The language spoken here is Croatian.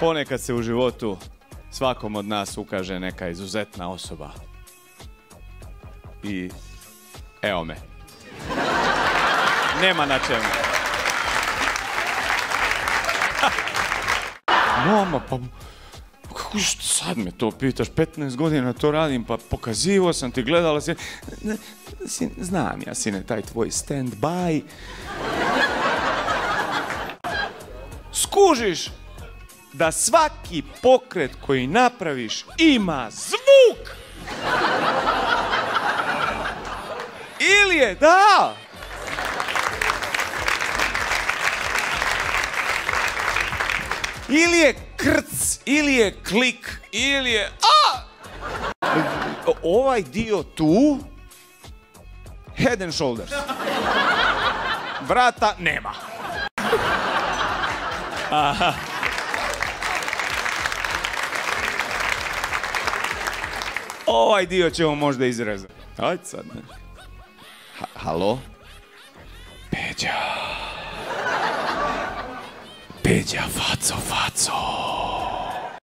Ponekad se u životu svakom od nas ukaže neka izuzetna osoba. I evo me. Nema na čemu. Mama, pa kako što sad me to pitaš? 15 godina to radim, pa pokazivo sam ti, gledala si. Sin- znam ja, sine, taj tvoj stand-by. Skužiš da svaki pokret koji napraviš ima zvuk. Ili je, da, ili je krc, ili je klik, ili je a! Ovaj dio tu, head and shoulders. Vrata nema. Aha. Ovaj dio ćemo možda izrezati. Ajde sad, ne. Ha- halo? Peđa. Peđa, faco, faco.